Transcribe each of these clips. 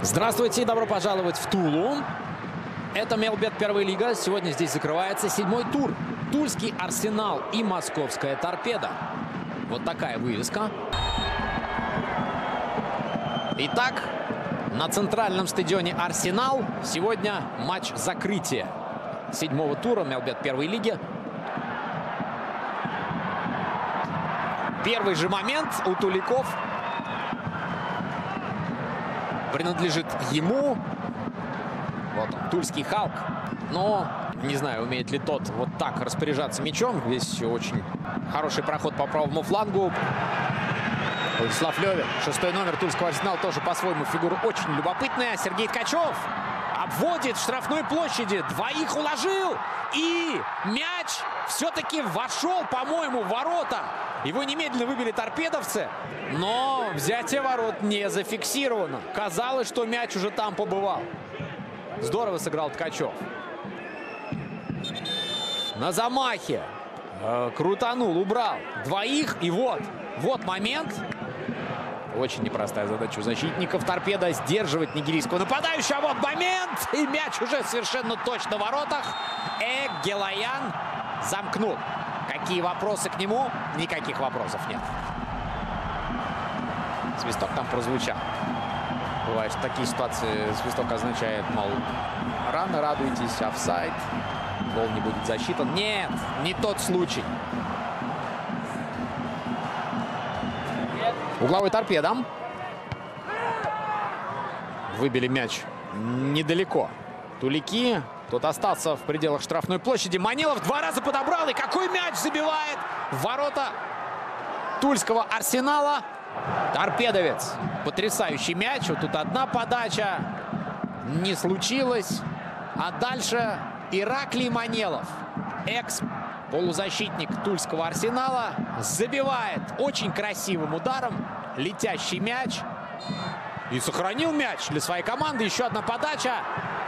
Здравствуйте и добро пожаловать в Тулу. Это Мелбет Первая Лига. Сегодня здесь закрывается седьмой тур. Тульский Арсенал и Московская Торпеда. Вот такая вывеска. Итак, на центральном стадионе Арсенал сегодня матч закрытия седьмого тура Мелбет Первой Лиги. Первый же момент у Туликов принадлежит ему. Вот он, Тульский Халк. Но не знаю, умеет ли тот вот так распоряжаться мячом. Здесь очень хороший проход по правому флангу. Владислав Левин, шестой номер Тульского Арсенала, тоже по-своему фигура очень любопытная. Сергей Ткачев обводит в штрафной площади, двоих уложил. И мяч все-таки вошел, по-моему, в ворота. Его немедленно выбили торпедовцы, но взятие ворот не зафиксировано. Казалось, что мяч уже там побывал. Здорово сыграл Ткачев. На замахе. Э, крутанул, убрал. Двоих, и вот. Вот момент. Очень непростая задача у защитников. Торпеда сдерживать нигерийского нападающего. А вот момент. И мяч уже совершенно точно в воротах. Эг Гелаян замкнул. Какие вопросы к нему? Никаких вопросов нет. Свисток там прозвучал. Бывает, в такие ситуации свисток означает, мол, рано радуйтесь, офсайд, гол не будет засчитан. Нет, не тот случай. Угловой торпедом. Выбили мяч недалеко. Тулики. Тот остался в пределах штрафной площади. Манилов два раза подобрал. И какой мяч забивает в ворота Тульского Арсенала. Торпедовец. Потрясающий мяч. Вот тут одна подача. Не случилось. А дальше Ираклий Манелов. Экс полузащитник Тульского Арсенала забивает очень красивым ударом летящий мяч. И сохранил мяч для своей команды. Еще одна подача.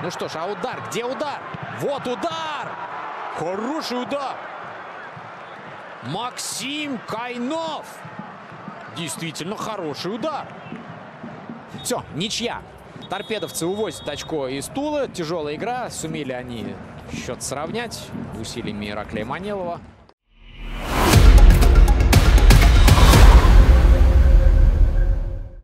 Ну что ж, а удар? Где удар? Вот удар! Хороший удар! Максим Кайнов! Действительно хороший удар. Все, ничья. Торпедовцы увозят очко из Тулы. Тяжелая игра. Сумели они счет сравнять усилиями Ираклия Манелова.